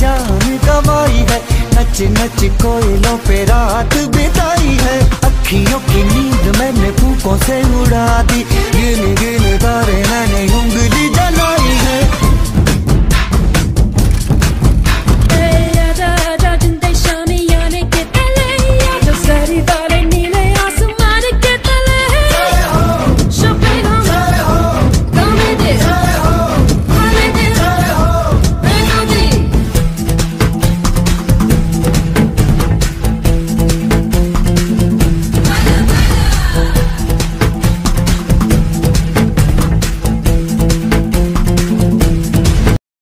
जान गवाई है। नच नच कोयलों पे रात बिताई है। अखियों की नींद मैंने फूकों से उड़ा दी। गिन गिन तारे मैंने उंगली